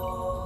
Oh.